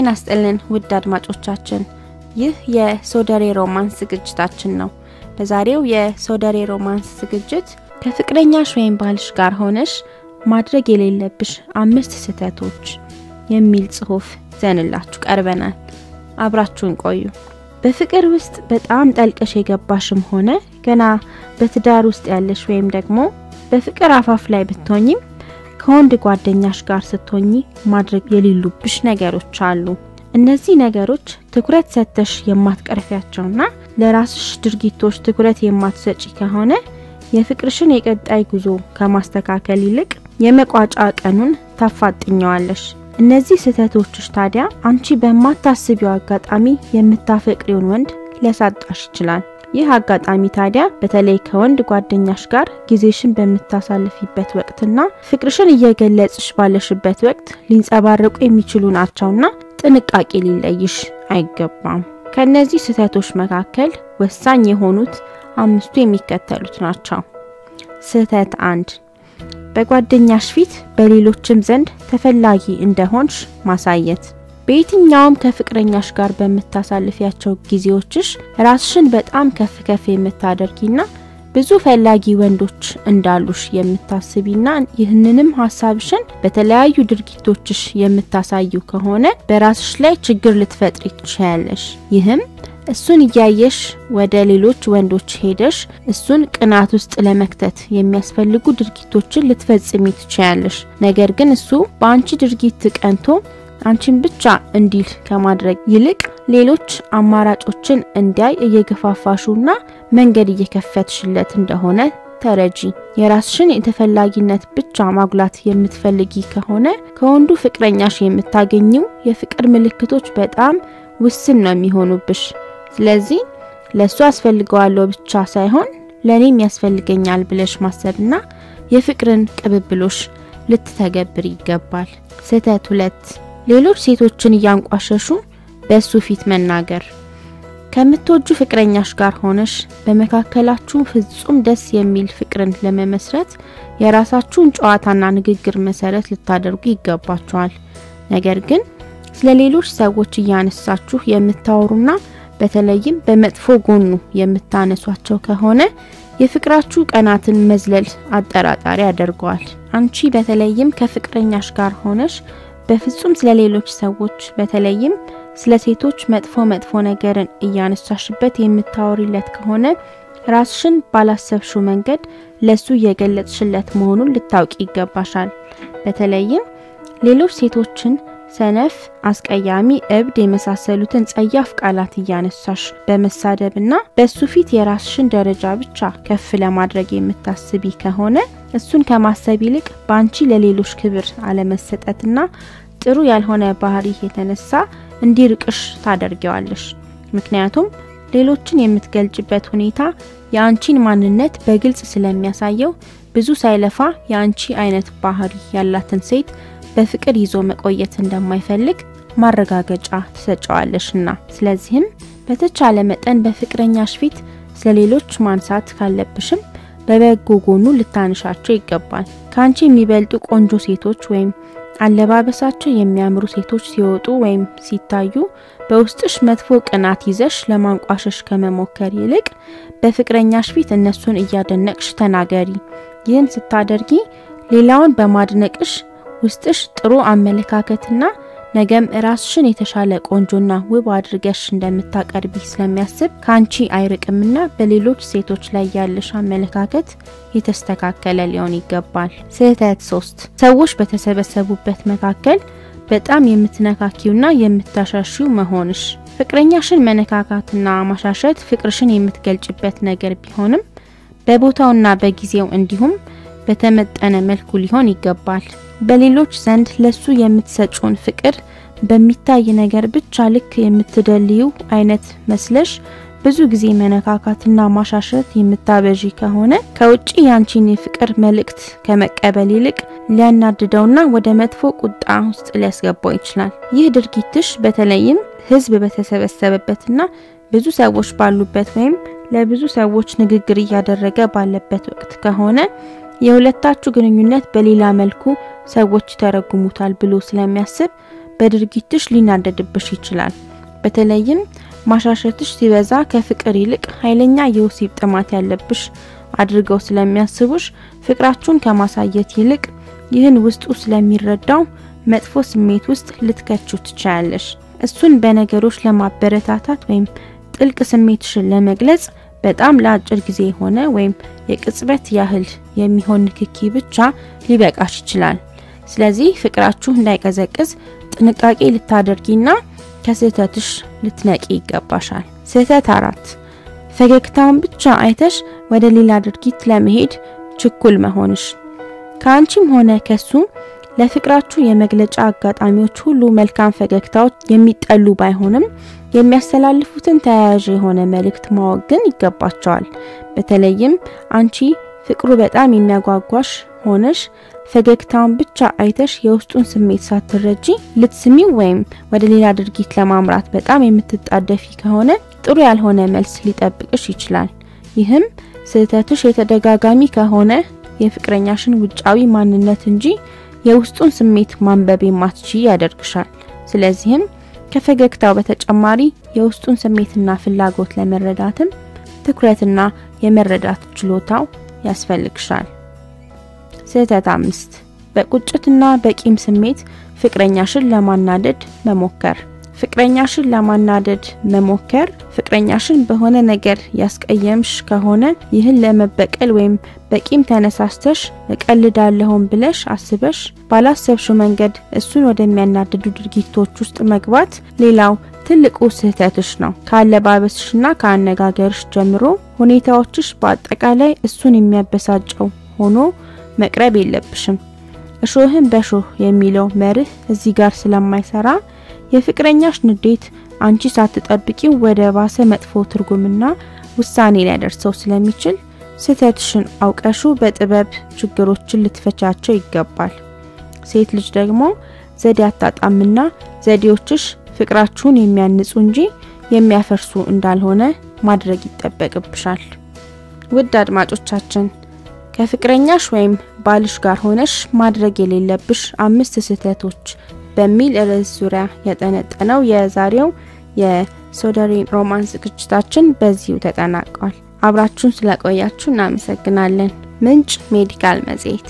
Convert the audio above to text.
ጤና ስጥልን ውድ አድማጮቻችን፣ ይህ የሶደሬ ሮማንስ ዝግጅታችን ነው። በዛሬው የሶደሬ ሮማንስ ዝግጅት ከፍቅረኛሽ ወይም ባልሽ ጋር ሆነሽ ማድረግ የሌለብሽ አምስት ስህተቶች የሚል ጽሑፍ ዘንላችሁ ቀርበናል። አብራችሁን ቆዩ። በፍቅር ውስጥ በጣም ጠልቀሽ የገባሽም ሆነ ገና በትዳር ውስጥ ያለሽ ወይም ደግሞ በፍቅር አፋፍ ላይ ብትሆኝም ከወንድ ጓደኛሽ ጋር ስትሆኚ ማድረግ የሌሉብሽ ነገሮች አሉ። እነዚህ ነገሮች ትኩረት ሰጥተሽ የማትቀርፊያቸውና ለራስሽ ድርጊቶች ትኩረት የማትሰጪ ከሆነ የፍቅርሽን የቀጣይ ጉዞ ከማስተካከል ይልቅ የመቋጫ ቀኑን ታፋጥኘዋለሽ። እነዚህ ስህተቶችሽ ታዲያ አንቺ በማታስቢው አጋጣሚ የምታፈቅሪውን ወንድ ሊያሳጣሽ ይችላል። ይህ አጋጣሚ ታዲያ በተለይ ከወንድ ጓደኛሽ ጋር ጊዜሽን በምታሳልፊበት ወቅትና ፍቅርሽን እየገለጽሽ ባለሽበት ወቅት ሊንጸባረቁ የሚችሉ ናቸውና ጥንቃቄ ሊለይሽ አይገባም። ከእነዚህ ስህተቶች መካከል ወሳኝ የሆኑት አምስቱ የሚከተሉት ናቸው። ስህተት አንድ በጓደኛሽ ፊት በሌሎችም ዘንድ ተፈላጊ እንደሆንሽ ማሳየት። በየትኛውም ከፍቅረኛሽ ጋር በምታሳልፊያቸው ጊዜዎችሽ ራስሽን በጣም ከፍ ከፍ የምታደርጊና ብዙ ፈላጊ ወንዶች እንዳሉሽ የምታስቢና ይህንንም ሀሳብሽን በተለያዩ ድርጊቶችሽ የምታሳዩ ከሆነ በራስሽ ላይ ችግር ልትፈጥሪ ትችያለሽ። ይህም እሱን እያየሽ ወደ ሌሎች ወንዶች ሄደሽ እሱን ቅናት ውስጥ ለመክተት የሚያስፈልጉ ድርጊቶችን ልትፈጽሚ ትችያለሽ። ነገር ግን እሱ በአንቺ ድርጊት ቀንቶ አንቺን ብቻ እንዲል ከማድረግ ይልቅ ሌሎች አማራጮችን እንዲያይ እየገፋፋሹና መንገድ እየከፈትሽለት እንደሆነ ተረጂ። የራስሽን የተፈላጊነት ብቻ ማጉላት የምትፈልጊ ከሆነ ከወንዱ ፍቅረኛሽ የምታገኘው የፍቅር ምልክቶች በጣም ውስን ነው የሚሆኑብሽ። ስለዚህ ለእሱ አስፈልገዋለሁ ብቻ ሳይሆን ለእኔም ያስፈልገኛል ብለሽ ማሰብና የፍቅርን ቅብብሎሽ ልትተገብር ይገባል። ስህተት ሁለት ሌሎች ሴቶችን እያንቋሸሹ በእሱ ፊት መናገር። ከምትወጁ ፍቅረኛሽ ጋር ሆነሽ በመካከላችሁ ፍጹም ደስ የሚል ፍቅርን ለመመስረት የራሳችሁን ጨዋታና ንግግር መሰረት ልታደርጉ ይገባችኋል። ነገር ግን ስለ ሌሎች ሰዎች እያነሳችሁ የምታወሩና በተለይም በመጥፎ ጎኑ የምታነሷቸው ከሆነ የፍቅራችሁ ቀናትን መዝለል አጠራጣሪ ያደርገዋል። አንቺ በተለይም ከፍቅረኛሽ ጋር ሆነሽ በፍጹም ስለ ሌሎች ሰዎች በተለይም ስለ ሴቶች መጥፎ መጥፎ ነገርን እያነሳሽበት የምታወሪለት ከሆነ ራስሽን ባላሰብሽው መንገድ ለሱ እየገለጽሽለት መሆኑን ልታውቂ ይገባሻል። በተለይም ሌሎች ሴቶችን ሰነፍ፣ አስቀያሚ፣ እብድ የመሳሰሉትን ጸያፍ ቃላት እያነሳሽ በመሳደብና በሱ ፊት የራስሽን ደረጃ ብቻ ከፍ ለማድረግ የምታስቢ ከሆነ እሱን ከማሰብ ይልቅ በአንቺ ለሌሎች ክብር አለመሰጠትና ጥሩ ያልሆነ ባህሪ የተነሳ እንዲርቅሽ ታደርጊዋለሽ። ምክንያቱም ሌሎችን የምትገልጭበት ሁኔታ የአንቺን ማንነት በግልጽ ስለሚያሳየው ብዙ ሳይለፋ የአንቺ አይነት ባህሪ ያላትን ሴት በፍቅር ይዞ መቆየት እንደማይፈልግ ማረጋገጫ ትሰጨዋለሽና። ስለዚህም በተቻለ መጠን በፍቅረኛሽ ፊት ስለሌሎች ማንሳት ካለብሽም በበጎ ጎኑ ልታንሻቸው ይገባል። ከአንቺ የሚበልጡ ቆንጆ ሴቶች ወይም አለባበሳቸው የሚያምሩ ሴቶች ሲወጡ ወይም ሲታዩ በውስጥሽ መጥፎ ቅናት ይዘሽ ለማንቋሸሽ ከመሞከር ይልቅ በፍቅረኛሽ ፊት እነሱን እያደነቅሽ ተናገሪ። ይህን ስታደርጊ ሌላውን በማድነቅሽ ውስጥሽ ጥሩ አመለካከትና ነገም ራስሽን የተሻለ ቆንጆና ውብ አድርገሽ እንደምታቀርቢ ስለሚያስብ ከአንቺ አይርቅምና በሌሎች ሴቶች ላይ ያለሽ አመለካከት የተስተካከለ ሊሆን ይገባል። ስህተት ሶስት ሰዎች በተሰበሰቡበት መካከል በጣም የምትነካኪውና የምታሻሺው መሆንሽ። ፍቅረኛሽን መነካካትና ማሻሸት ፍቅርሽን የምትገልጭበት ነገር ቢሆንም በቦታውና በጊዜው እንዲሁም በተመጠነ መልኩ ሊሆን ይገባል። በሌሎች ዘንድ ለሱ የምትሰጪውን ፍቅር በሚታይ ነገር ብቻ ልክ የምትደልዩ አይነት መስለሽ ብዙ ጊዜ መነካካትና ማሻሸት የምታበዢ ከሆነ ከውጪ ያንቺን የፍቅር መልእክት ከመቀበል ይልቅ ሊያናድደውና ወደ መጥፎ ቁጣ ውስጥ ሊያስገባው ይችላል። ይህ ድርጊትሽ በተለይም ሕዝብ በተሰበሰበበትና ብዙ ሰዎች ባሉበት ወይም ለብዙ ሰዎች ንግግር እያደረገ ባለበት ወቅት ከሆነ የሁለታችሁ ግንኙነት በሌላ መልኩ ሰዎች ይተረጉሙታል ብሎ ስለሚያስብ በድርጊትሽ ሊናደድብሽ ይችላል። በተለይም ማሻሸትሽ ሲበዛ ከፍቅር ይልቅ ኃይለኛ የወሲብ ጥማት ያለብሽ አድርገው ስለሚያስቡሽ ፍቅራችሁን ከማሳየት ይልቅ ይህን ውስጡ ስለሚረዳው መጥፎ ስሜት ውስጥ ልትከቹ ትችያለሽ። እሱን በነገሮች ለማበረታታት ወይም ጥልቅ ስሜትሽን ለመግለጽ በጣም ለአጭር ጊዜ የሆነ ወይም የቅጽበት ያህል የሚሆን ንክኪ ብቻ ሊበቃሽ ይችላል። ስለዚህ ፍቅራችሁ እንዳይቀዘቅዝ ጥንቃቄ ልታደርጊና ከስህተትሽ ልትነቂ ይገባሻል። ስህተት አራት ፈገግታውን ብቻ አይተሽ ወደ ሌላ ድርጊት ለመሄድ ችኩል መሆንሽ። ከአንቺም ሆነ ከሱ ለፍቅራችሁ የመግለጫ አጋጣሚዎች ሁሉ መልካም ፈገግታዎች የሚጠሉ ባይሆንም የሚያስተላልፉትን ተያያዥ የሆነ መልእክት ማወቅ ግን ይገባቸዋል። በተለይም አንቺ ፍቅሩ በጣም የሚያጓጓሽ ሆነሽ ፈገግታውን ብቻ አይተሽ የውስጡን ስሜት ሳትረጂ ልትስሚው ወይም ወደ ሌላ ድርጊት ለማምራት በጣም የምትጣደፊ ከሆነ ጥሩ ያልሆነ መልስ ሊጠብቅሽ ይችላል። ይህም ስህተትሽ የተደጋጋሚ ከሆነ የፍቅረኛሽን ውጫዊ ማንነት እንጂ የውስጡን ስሜት ማንበብ የማትችይ ያደርግሻል። ስለዚህም ከፈገግታው በተጨማሪ የውስጡን ስሜትና ፍላጎት ለመረዳትም ትኩረትና የመረዳት ችሎታው ያስፈልግሻል። ስህተት አምስት በቁጭትና በቂም ስሜት ፍቅረኛሽን ለማናደድ መሞከር። ፍቅረኛሽን ለማናደድ መሞከር ፍቅረኛሽን በሆነ ነገር ያስቀየምሽ ከሆነ ይህን ለመበቀል ወይም በቂም ተነሳስተሽ እቀልዳለሁም ብለሽ አስበሽ ባላሰብሽው መንገድ እሱን ወደሚያናድዱ ድርጊቶች ውስጥ መግባት ሌላው ትልቁ ስህተትሽ ነው። ከአለባበስሽና ከአነጋገርሽ ጀምሮ ሁኔታዎችሽ በአጠቃላይ እሱን የሚያበሳጨው ሆኖ መቅረብ የለብሽም። እሾህን በሾህ የሚለው መርህ እዚህ ጋር ስለማይሰራ የፍቅረኛሽ ንዴት አንቺ ሳትጠብቂው ወደ ባሰ መጥፎ ትርጉምና ውሳኔ ሊያደርሰው ስለሚችል ስህተትሽን አውቀሹ በጥበብ ችግሮችን ልትፈቻቸው ይገባል። ሴት ልጅ ደግሞ ዘዴ አታጣምና ዘዴዎችሽ ፍቅራችሁን የሚያንጹ እንጂ የሚያፈርሱ እንዳልሆነ ማድረግ ይጠበቅብሻል። ውድ አድማጮቻችን ከፍቅረኛሽ ወይም ባልሽ ጋር ሆነሽ ማድረግ የሌለብሽ አምስት ስህተቶች በሚል ርዕስ ዙሪያ ያጠነጠነው የዛሬው የሶደሬ ሮማን ዝግጅታችን በዚሁ ተጠናቋል። አብራችሁን ስለቆያችሁ እናመሰግናለን። ምንጭ ሜዲካል መጽሔት